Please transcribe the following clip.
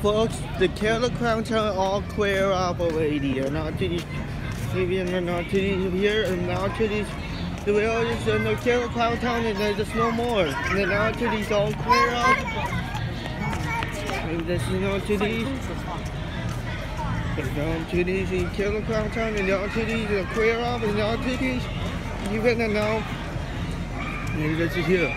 folks, the Killer Clowns Town all clear up already. And now to these, and now to these here, and now to these, the villages and the Killer Clown Town, and there's just no more. And now to these all clear up. And there's no to these. And now to these, in Killer Clown Town, and now to these, the clear up, and now to these. You better know. And this is here.